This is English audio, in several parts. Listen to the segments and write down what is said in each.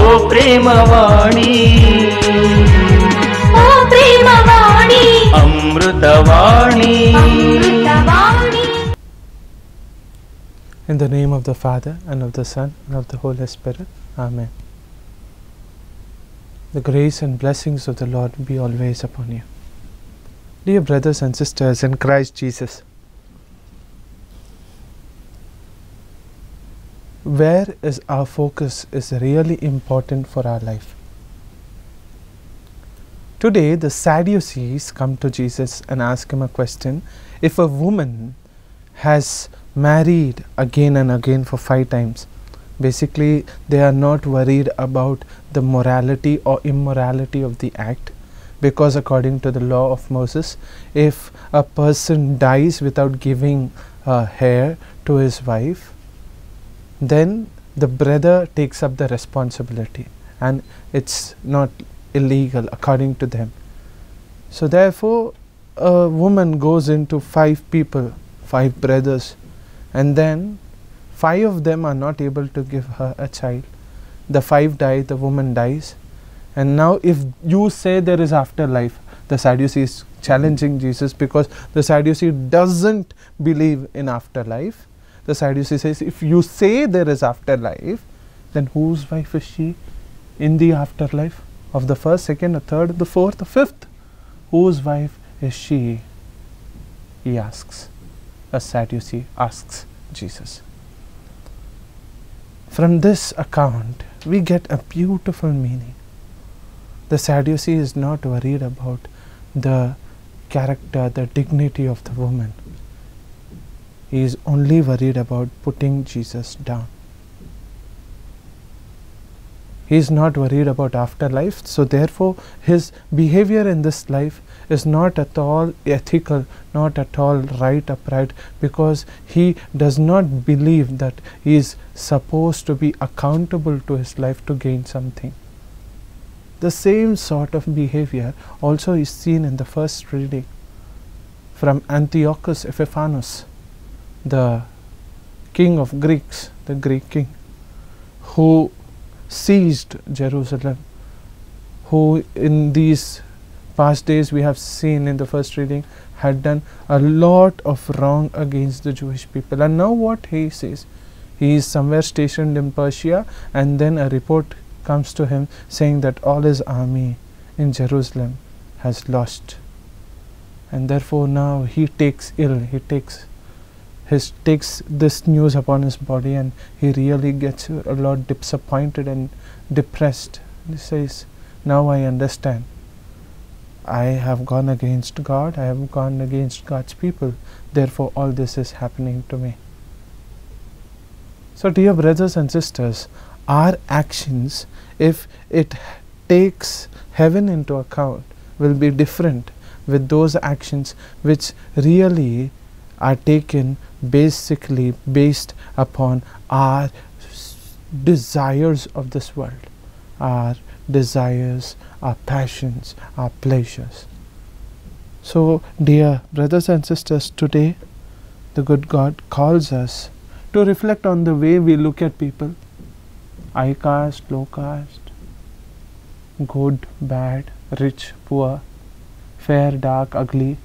O ಪ್ರೇಮವಾಣಿ O ಪ್ರೇಮವಾಣಿ ಅಮೃತವಾಣಿ In the name of the Father, and of the Son, and of the Holy Spirit. Amen. The grace and blessings of the Lord be always upon you. Dear brothers and sisters in Christ Jesus, where is our focus is really important for our life. Today, the Sadducees come to Jesus and ask him a question if a woman has married again and again for five times. Basically, they are not worried about the morality or immorality of the act because, according to the law of Moses, if a person dies without giving uh, heir to his wife, then the brother takes up the responsibility and it's not illegal according to them. So, therefore, a woman goes into five people, five brothers, and then five of them are not able to give her a child. The five die, the woman dies. And now, if you say there is afterlife, the Sadducee is challenging Jesus because the Sadducee doesn't believe in afterlife. The Sadducee says, if you say there is afterlife, then whose wife is she in the afterlife? Of the first, second, or third, the fourth, the fifth? Whose wife is she? He asks. A Sadducee asks Jesus. From this account, we get a beautiful meaning. The Sadducee is not worried about the character, the dignity of the woman. He is only worried about putting Jesus down. He is not worried about afterlife, so therefore his behavior in this life is not at all ethical, not at all right upright, because he does not believe that he is supposed to be accountable to his life to gain something. The same sort of behavior also is seen in the first reading from Antiochus Epiphanes, the king of Greeks, the Greek king, who seized Jerusalem, who in these past days we have seen in the first reading had done a lot of wrong against the Jewish people. And now what he says, he is somewhere stationed in Persia, and then a report comes to him saying that all his army in Jerusalem has lost. And therefore now he takes ill, he takes his takes this news upon his body and he really gets a lot disappointed and depressed. He says, Now I understand. I have gone against God, I have gone against God's people, therefore all this is happening to me. So, dear brothers and sisters, our actions, if it takes heaven into account, will be different with those actions which really are taken basically based upon our desires of this world, our desires, our passions, our pleasures. So, dear brothers and sisters, today the good God calls us to reflect on the way we look at people high caste, low caste, good, bad, rich, poor, fair, dark, ugly,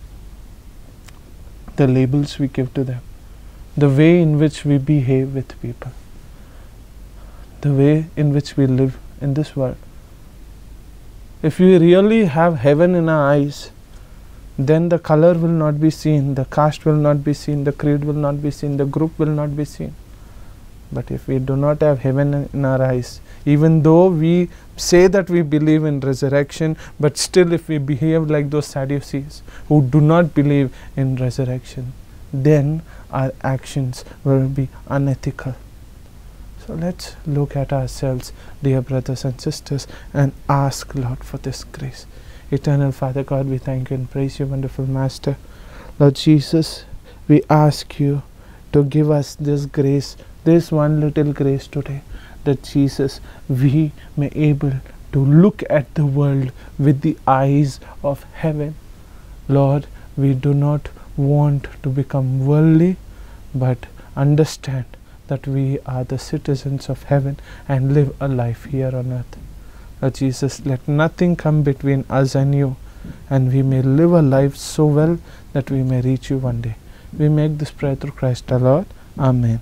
the labels we give to them, the way in which we behave with people, the way in which we live in this world. If we really have heaven in our eyes, then the color will not be seen, the caste will not be seen, the creed will not be seen, the group will not be seen. But if we do not have heaven in our eyes, even though we say that we believe in resurrection, but still, if we behave like those Sadducees who do not believe in resurrection, then our actions will be unethical. So let's look at ourselves, dear brothers and sisters, and ask Lord for this grace. Eternal Father God, we thank you and praise you, wonderful Master. Lord Jesus, we ask you to give us this grace, this one little grace today, that Jesus, we may able to look at the world with the eyes of heaven. Lord, we do not want to become worldly, but understand that we are the citizens of heaven and live a life here on earth. Lord Jesus, let nothing come between us and you, and we may live a life so well that we may reach you one day. We make this prayer through Christ our Lord. Amen.